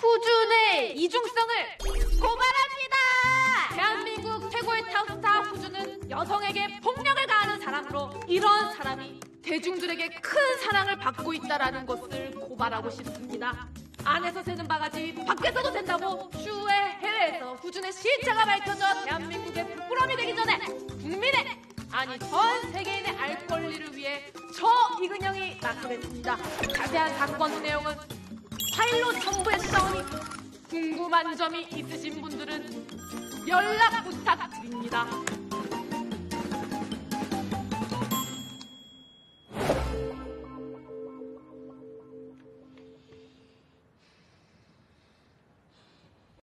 후준의 이중성을 고발합니다. 대한민국 최고의 탑스타 후준은 여성에게 폭력을 가하는 사람으로 이런 사람이 대중들에게 큰 사랑을 받고 있다라는 것을 고발하고 싶습니다. 안에서 새는 바가지 밖에서도 샌다고 추후에 해외에서 후준의 실체가 밝혀져 대한민국의 부끄러움이 되기 전에 국민의 아니 전 세계인의 알 권리를 위해 저 이근영이 나서겠습니다. 자세한 사건 내용은 파일로 첨부 있어오니 궁금한 점이 있으신 분들은 연락 부탁드립니다.